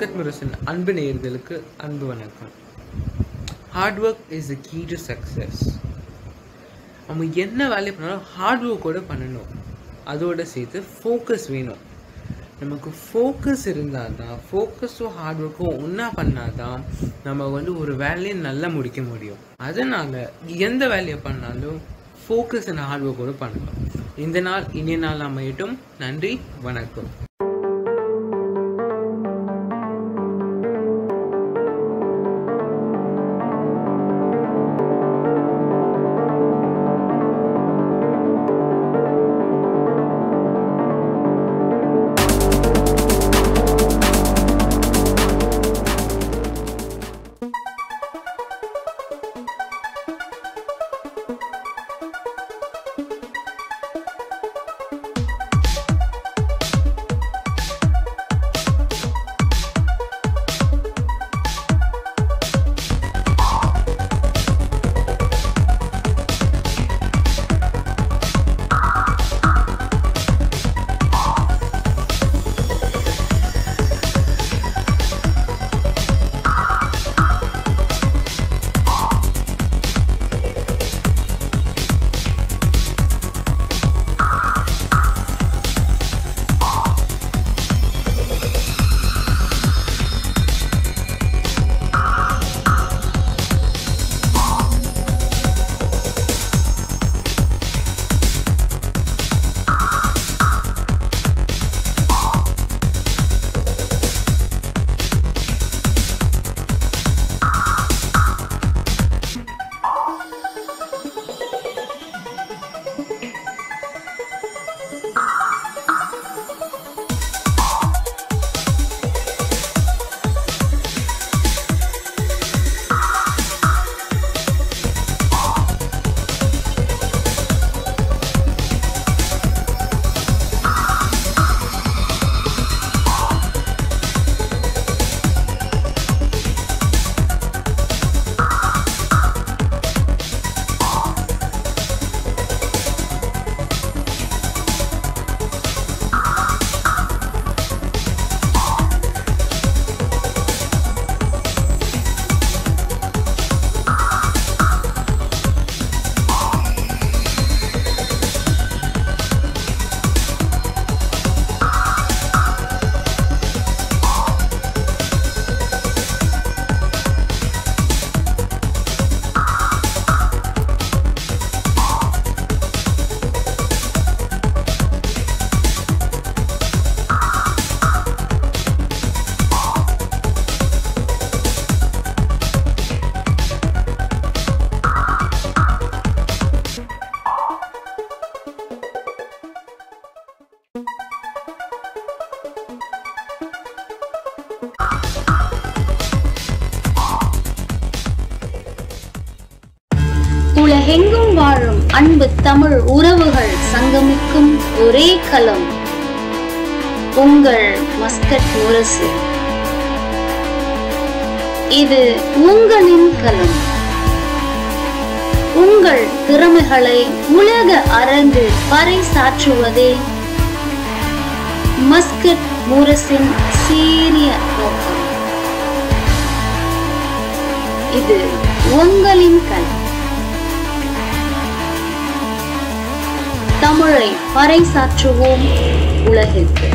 முரசன் அன்பு நேயர்களுக்கு அன்பு வணக்கம். Hard work is the key to success நம்ம என்ன வேலை பண்ணாலும் ஹார்ட் ஒர்க்கோடு பண்ணணும். அதோட சேர்த்து ஃபோக்கஸ் வேணும். நமக்கு ஃபோக்கஸ் இருந்தால் தான் ஃபோக்கஸும் ஹார்ட் ஒர்க்கும் ஒன்றா பண்ணால் தான் நம்ம வந்து ஒரு வேலையை நல்லா முடிக்க முடியும். அதனால் எந்த வேலையை பண்ணாலும் ஃபோக்கஸ் அண்ட் ஹார்ட் ஒர்க்கோடு பண்ணலாம் இந்த நாள் இனிய நாள் அமையட்டும். நன்றி வணக்கம். அன்பு தமிழ் உறவுகள் சங்கமிக்கும் ஒரே களம் உங்கள் மஸ்கட் முரசு. இது உங்களின் களம். உங்கள் திறமைகளை உலக அரங்கு பறைசாற்றுவதே மஸ்கட் முரசின் சீரிய நோக்கம். இது உங்களின் கல்வி தமிழை பறைசாற்றுவோம் உலகிற்கு.